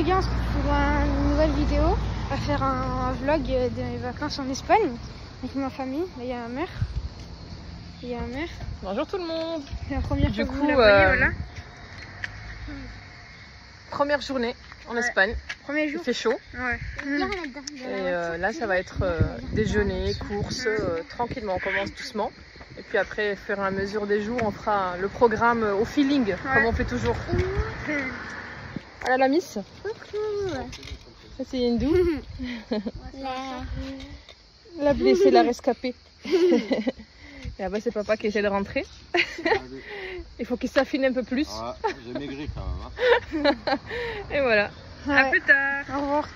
les gars, on se retrouve pour une nouvelle vidéo. On va faire un, vlog de mes vacances en Espagne avec ma famille. Là, il y a ma mère. Il y a ma mère. Bonjour tout le monde. C'est la première Du fois que coup, vous la voyez, euh, voilà. Première journée en Ouais. Espagne. Premier Il jour. fait chaud. Ouais. Et euh, là, ça va être euh, déjeuner, courses, euh, tranquillement. On commence doucement. Et puis après, au fur et à mesure des jours, on fera le programme au feeling, comme on fait toujours. Voilà la miss. Ça, c'est Hindou. La blessée, la rescapée. Et là-bas, c'est papa qui essaie de rentrer. Il faut qu'il s'affine un peu plus. Ah, j'ai maigri quand même. hein. Et voilà. À Ouais. plus tard. Au revoir.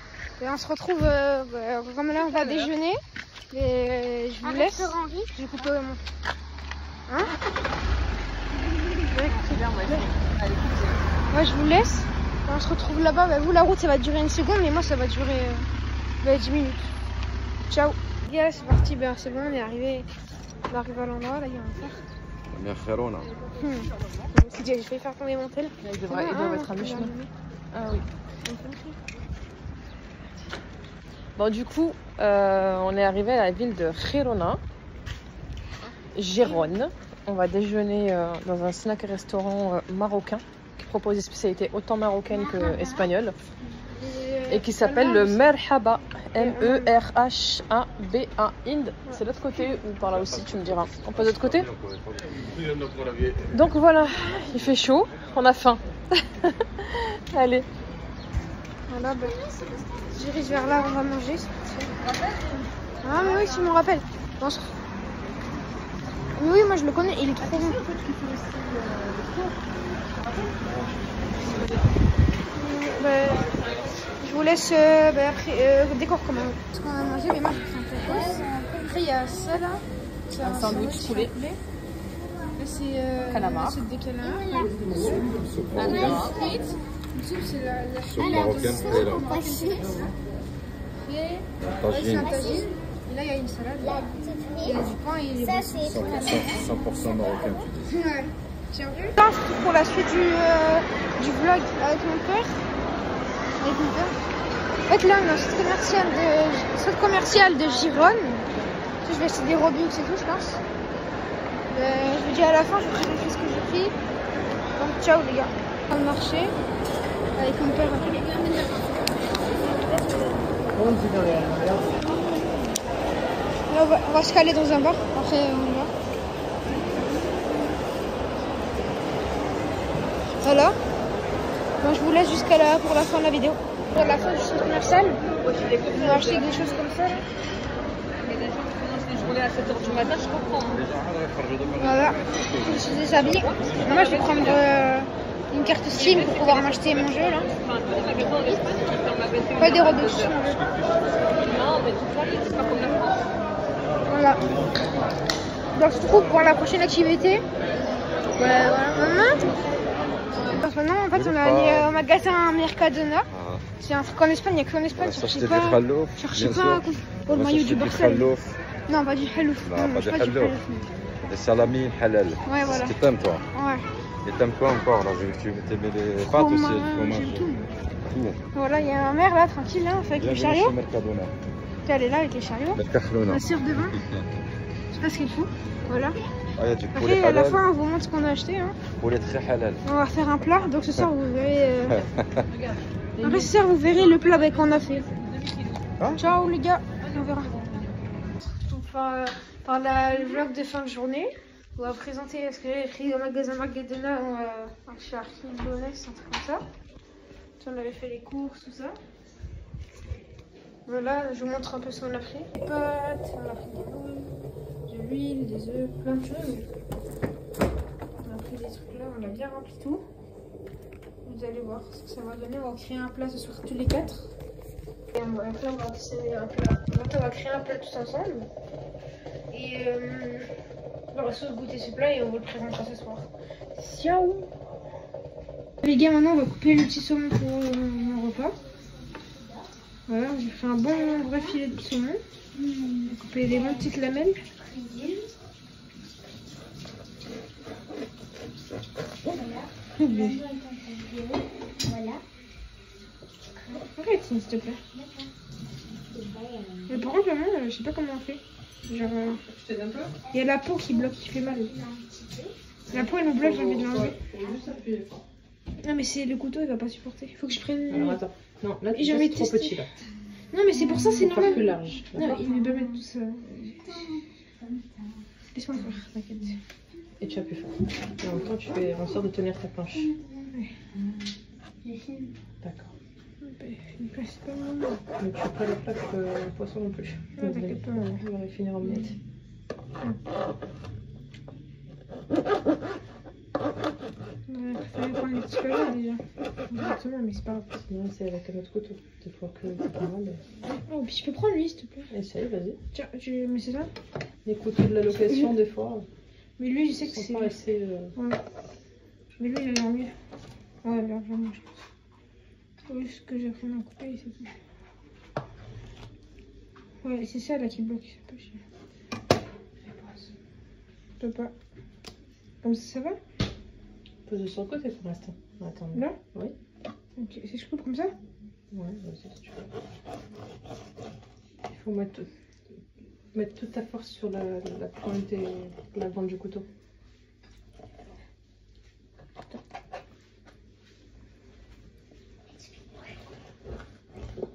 Et on se retrouve, euh, bah, comme là on va déjeuner. Et euh, je vous laisse. Je vais couper mon. Hein Moi je vous laisse. Et on se retrouve là-bas. Bah, vous la route ça va durer une seconde, mais moi ça va durer euh, bah, 10 minutes. Ciao. Les gars, c'est parti. Ben, c'est bon, on est arrivé. On arrive à l'endroit. Là, il y a un phare. La mère Ferona. Hmm. Je me suis dit, je vais faire tomber mon tel. Devraient, ils doivent être à mi-chemin. Ah oui. Bon, du coup, euh, on est arrivé à la ville de Girona, Gérone. On va déjeuner euh, dans un snack-restaurant euh, marocain qui propose des spécialités autant marocaines que espagnoles et qui s'appelle le Merhaba. M-E-R-H-A-B-A. Inde. C'est l'autre côté ou par là aussi, tu me diras. On passe de l'autre côté? Donc voilà, il fait chaud, on a faim. Allez. Voilà, bah, je dirige vers là, on va manger. Ah, mais oui, tu me rappelles. Oui, moi je le connais, il est trop bon. Bah, je vous laisse euh, bah, après, euh, dès qu'on recommence. Parce qu'on a mangé, mais moi j'ai fait un tacos. Après, il y a ça là. C'est Un sandwich poulet. Là, c'est euh, Calamar. c'est des calamars. Ah, frites. Soupe, c'est la, la Soupe marocaine, ouais, c'est un tagine. Et là, il y a une salade. Il y a du pain et Ça, c'est 100%, 100% marocain, tu dis. Ouais. Pour la suite du, euh, du vlog avec mon père. Avec mon père. En fait, là, on commercial de, centre commercial de Gironne. Je vais acheter des Robux et tout, je pense. Euh, je vous dis à la fin, je vous ce que j'ai pris. Donc, ciao les gars. On le marché avec mon père. On va, on va se caler dans un bar. Après, on va. Voilà. Moi, je vous laisse jusqu'à là pour la fin de la vidéo. Pour la fin du centre commercial, on va acheter des choses comme ça. là. journée à 7h du matin, je comprends. Voilà. Je suis déshabillée. Moi, je vais prendre euh, une carte Steam pour pouvoir m'acheter et manger là. Pas des Robux. Non, mais toute la vie, c'est pas comme la France. Voilà. Donc, je trouve pour la prochaine activité. Ouais, voilà. Maman Donc, maintenant, en fait, on est allé euh, au magasin Mercadona. C'est un truc en Espagne, il n'y a que en Espagne. on va Cherchez pas, cherchez pas pour le maillot du Barcelone. Non, pas du halouf. Non, pas du halouf. des salamis halal. Ouais, voilà. Que t'aimes, toi. Ouais. Et t'aimes quoi encore, là que tu t'aimais les pâtes aussi, le fromage. tout. Voilà, il y a ma mère là, tranquille, là, avec le Bienvenue chariot. chez Mercadona. Elle est là avec les chariots. Mercadona. La sœur de vin, je sais pas ce qu'elle fout. Voilà. Ah, Après, à la fin, on vous montre ce qu'on a acheté. Hein. On va faire un plat, donc ce soir, vous verrez. euh, Après, ce soir, vous verrez le plat avec qu'on a fait. Hein Ciao les gars, on verra. Donc, par, euh, par la, le vlog de fin de journée, on va présenter ce que j'avais pris au magasin Magadena euh, chez Arkin Bonès, un truc comme ça. On avait fait les courses, tout ça. Voilà, je vous montre un peu ce qu'on a pris. Des pâtes, on a pris des nouilles, de l'huile, des œufs, plein de choses. On a pris des trucs là, on a bien rempli tout. Vous allez voir ce que ça va donner. On va créer un plat ce soir tous les quatre. Et après, on va créer un plat. Donc, on va créer un plat tous ensemble. Et euh, on va tous goûter ce plat et on vous le présentera ce soir. Ciao Les gars, maintenant on va couper le petit saumon pour mon repas. Voilà, j'ai fait un bon vrai filet de saumon. On va couper des bonnes petites lamelles. Voilà. Arrête, s'il te plaît. Mais par contre, maman, euh, je sais pas comment on fait. Genre, euh, il y a la peau qui bloque, qui fait mal. La peau, elle me bloque, j'ai envie de l'enlever. Non, mais c'est le couteau, il va pas supporter. Il faut que je prenne. Alors attends. Non, là, tu de trop petit là. Non, mais c'est pour ça, c'est faire plus normal. large. Non, il va mettre tout ça. Laisse-moi faire, t'inquiète. Et tu appuies fort. Et en même temps, tu fais en sorte de tenir ta planche. D'accord. Mal. Mais tu pas la plaque euh, poisson non plus. Non, t'inquiète pas. ouais. On va finir en miettes. Ouais, préféré prendre les petits déjà. Exactement, mais c'est pas grave. Sinon, c'est avec un autre couteau. Tu vois que c'est pas mal. mais- Oh, puis je peux prendre lui, s'il te plaît. Essaye, vas-y. Tiens, je... mais c'est ça Les couteaux de la location, des fois, Mais lui, je sais que c'est. assez. euh, Ouais. Mais lui, il a l'air mieux. Ouais, il a l'air mieux, je pense. Juste que j'ai appris à couper et c'est tout. Ouais, c'est ça là qui bloque. Je peux pas. Comme ça, ça va? Pose sur le côté pour l'instant. Attends. Là Oui. Ok, si je coupe comme ça Ouais, vas-y si tu veux. Il faut mettre, mettre toute ta force sur la, la pointe et la bande du couteau.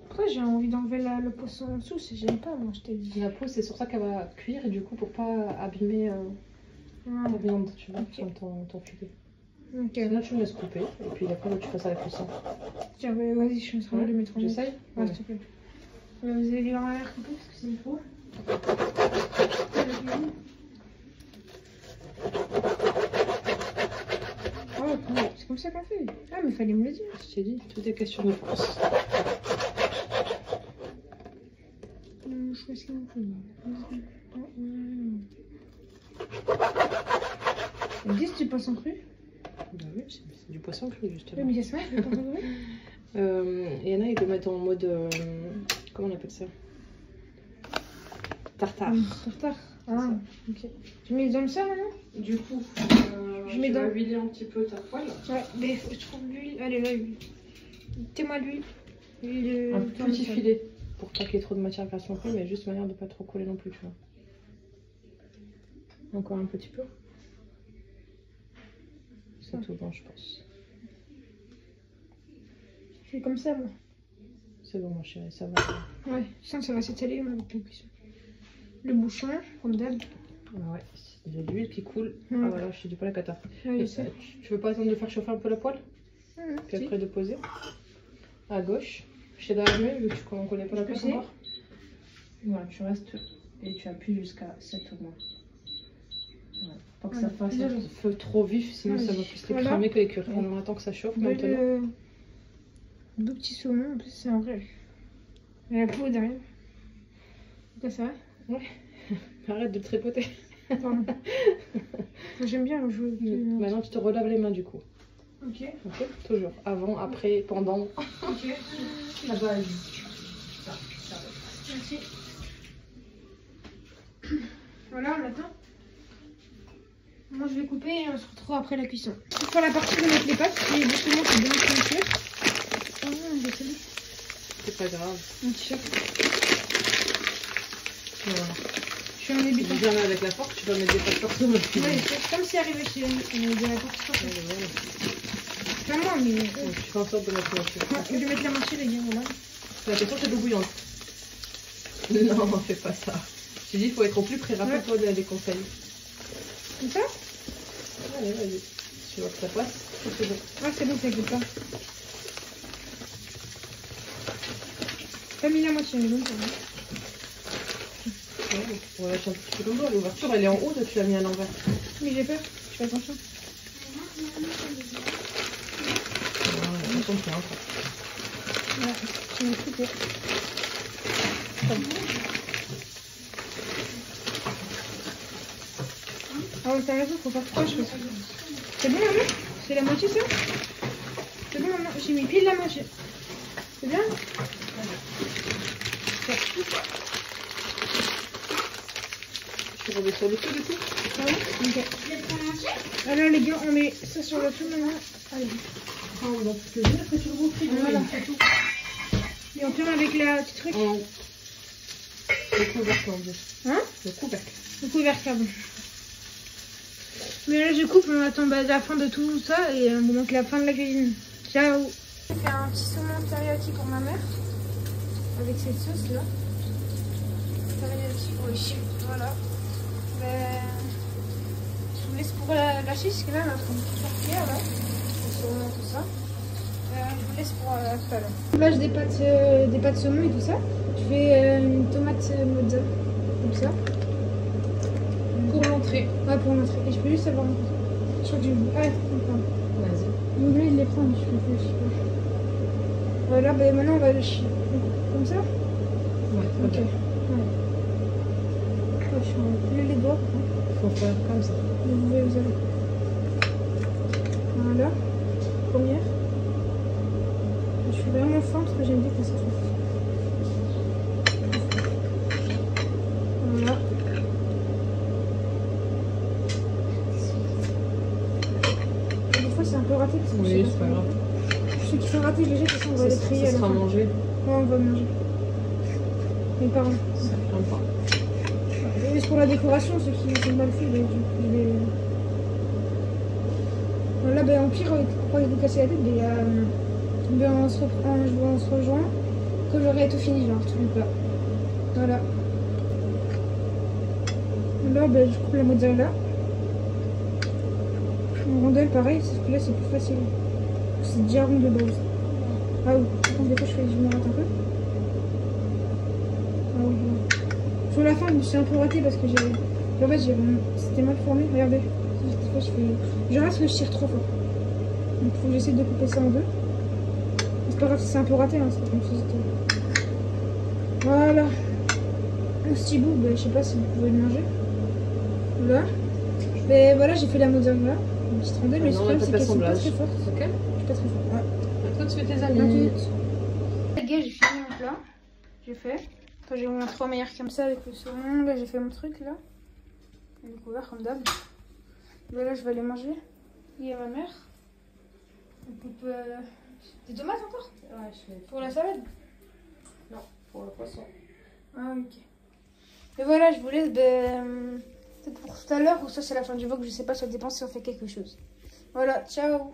Pourquoi j'ai envie d'enlever le poisson en dessous c'est- J'aime pas, moi, je t'ai dit. La peau, c'est sur ça qu'elle va cuire et du coup, pour pas abîmer euh, Ah, la viande, tu vois, Ok. dans ton, ton filet. Ok. Sinon, tu me laisses couper et puis après, tu passes à la cuisson. Tiens, vas-y, je suis en train de le mettre en. J'essaye Ouais, s'il te plaît. Euh, Vous allez voir l'air coupé parce que c'est trop. Oh, c'est comme ça qu'on fait. Ah, mais fallait me le dire. Je t'ai dit, tout est question de force. Hum, Je vois ce qu'il me faut. Que tu passes en cru? Bah oui, c'est c'est du poisson cru, Oui, justement. mais Jasmin, tu passes en cru Euh, Il y en a, ils le mettent en mode. euh, comment on appelle ça? Tartare. Tartare. Ah, ok. Tu mets dans le ça maintenant Du coup, Je mets dans- vas huiler un petit peu ta poêle. Ouais, mais je trouve l'huile. Allez, là, l'huile. T'es-moi l'huile. L'huile Un petit filet pour pas qu'il y ait trop de matière grasse non plus, mais juste manière de pas trop coller non plus, tu vois. Encore un petit peu. C'est Ouais. tout bon, je pense. Je fais comme ça, moi. C'est bon, mon chéri, ça va. Ouais, je que ça va s'étaler avec la cuisson. Le bouchon, comme d'hab. Ah ouais, il y a de l'huile qui coule. Ah voilà, je te dis pas la cata. Ouais, je tu, veux pas attendre de faire chauffer un peu la poêle Puis si. après de poser À gauche. Cheddar allumé, vu que tu ne connais pas la Je place sais. encore. Voilà, tu restes et tu appuies jusqu'à 7 au moins. Voilà. Pas que ça Ouais, fasse un feu trop vif, sinon Ouais, ça va plus les voilà. cramer que les cuire. On attend que ça chauffe maintenant. deux, deux petits saumons, en plus c'est un vrai. La peau derrière. Là, ça va Arrête de le tripoter. Pardon. J'aime bien le jouer. Maintenant, tu te relaves les mains du coup. Ok. Ok Toujours. Avant, après, pendant. Ok. La base. Merci. Voilà, on attend. Moi je vais couper et on se retrouve après la cuisson. Pour la partie de mettre les pâtes, et justement c'est bien cuire. Oh j'ai C'est pas grave. mon t-shirt. Voilà. Je suis en débutant. Tu viens avec la force, tu vas mettre des pâtes partout. Ouais, c'est comme si arrivé chez on de la porte sortie. Pas moi, mais. euh, Donc, tu fais en sorte de mettre la ouais, je vais mettre la moitié, les gars, voilà. Fais attention, c'est de bouillante. Non, fais pas ça. Je te dis, il faut être au plus près. Rappelle-toi des conseils. Comme ça Allez, vas-y. Tu vois que ça passe. C'est bon. Ah, c'est bon, t'inquiète pas. Pas mis la moitié, donc, on va lâcher un petit peu d'eau. L'ouverture, elle est en haut, tu l'as mis à l'envers. Mais j'ai peur, je fais attention. Ouais. Ah ouais, t'as raison, faut trois choses. C'est bon, maman C'est la moitié, ça C'est bon, maman J'ai mis pile la moitié. C'est bien Tu remets sur le feu, du coup Ah ouais Ok. Alors les gars, on met ça sur le feu maintenant. Allez. Ah, on va te dire que tu le. Voilà. directement avec la petit truc. Le couvercle en. Hein Le couvercle. Le couvercle, pardon. Mais là, je coupe, on attend bah, la fin de tout ça et euh, donc la fin de la cuisine. Ciao Je vais faire un petit saumon teriyaki pour ma mère avec cette sauce là. Teriyaki, oui, voilà. Ben, je vous laisse pour la lâcher parce que là, on de sortir là. Le saumon, tout ça. Euh, je vous laisse pour euh, tout à l'heure. Là, j'ai des pâtes, euh, des pâtes saumon et tout ça. Je fais euh, une tomate mozza, comme ça. Ouais, pour montrer. Et je peux juste savoir un peu. Je crois que attends. Vas-y. Les prendre, je fais je sais pas. Voilà, bah maintenant on va le chier. Comme ça? Ouais, Ok. Ouais. Ouais, je suis plus les doigts. Faut faire comme ça. Vous voulez, vous avez. Voilà. Première. Je suis vraiment fin parce que j'aime bien quand ça fait. Voilà. Des fois c'est un peu raté parce que Oui, c'est pas grave. Ceux qui sont ratés, je les jette, de toute façon, on va les trier ça sera fin. mangé. Ouais, on va manger. Mes parents. Ça craint pas. Et c'est pour la décoration, ceux qui sont mal faits, je je vais. Voilà, ben, au pire, euh, pour pas vous casser la tête, ben, euh, ben, on, se reprend, on se rejoint quand j'aurai tout fini, genre, tout pas. Voilà. Là, ben, je coupe la mozzarella. En rondelle, pareil, sauf que là, c'est plus facile. C'est déjà rond de base. Ah oui, par des fois, je, fais, je me rate un peu. Ah oui, ouais. Sur la fin, je me suis un peu ratée parce que j'ai. En fait, c'était mal formé. Regardez. Des fois, je fais. Je reste que je tire trop fort. Donc, faut que j'essaie de couper ça en deux. C'est pas grave si c'est un peu raté. Hein, c'est comme si Voilà. Le petit bout, ben, je sais pas si vous pouvez le manger. Là. Mais voilà, j'ai fait la mozzarella. Une petite rondelle, mais Non, le problème, a c'est pas qu'elles sont pas assemblage. très fortes. Ok Je suis pas très forte. Ouais. Toi, tu fais tes amis. Les gars, j'ai fini mon plat. J'ai fait. Enfin, j'ai eu un 3 meilleurs comme ça avec le saumon. Là, j'ai fait mon truc là. Il est couvert comme d'hab. Là, là, je vais aller manger. Et à ma mère. On coupe euh, des tomates encore? Ouais, je fais pour la salade? pour le poisson. Ah, ok. Et voilà, je vous laisse. Ben, pour tout à l'heure ou ça, c'est la fin du vlog. Je sais pas, ça dépend si on fait quelque chose. Voilà, ciao